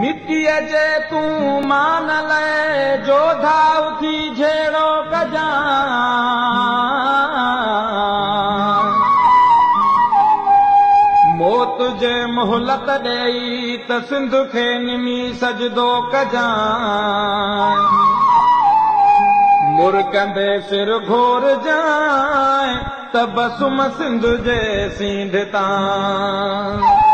مٽيءَ جي تون موهلت ڏيئي ته سنڌ کي نمي سجدو ڪجان مرڪندي سر گهور جائي ته بسم سنڌ جي سينڌ تان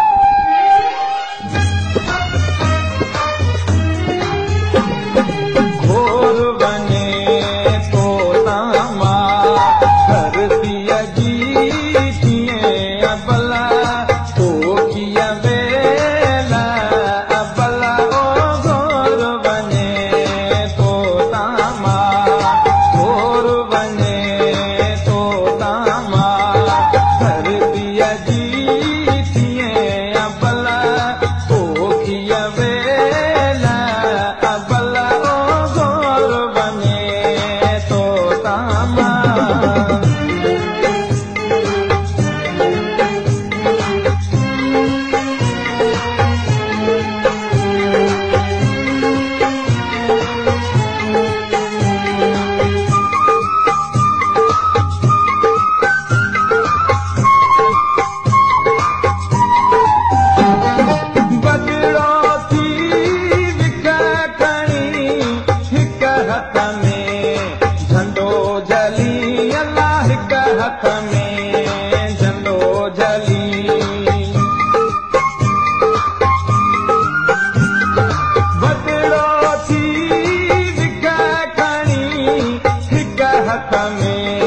में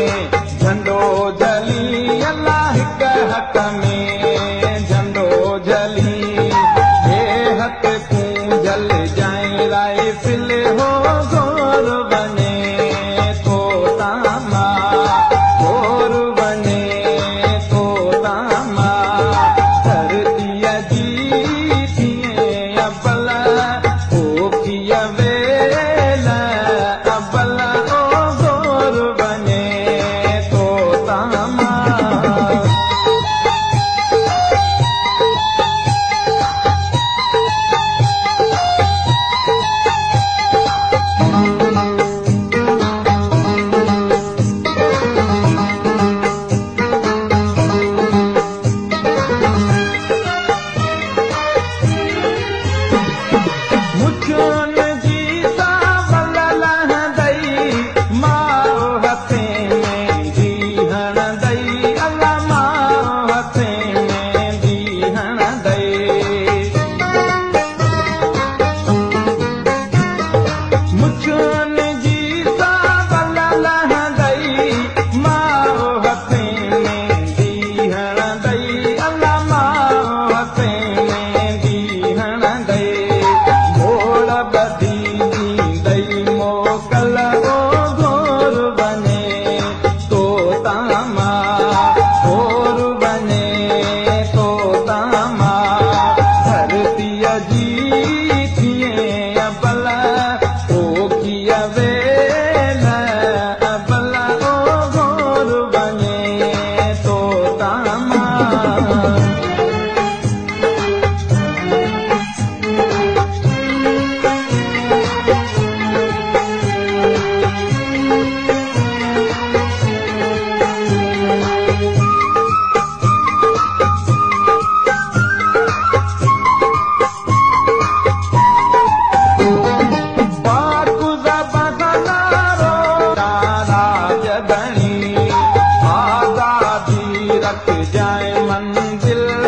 manzil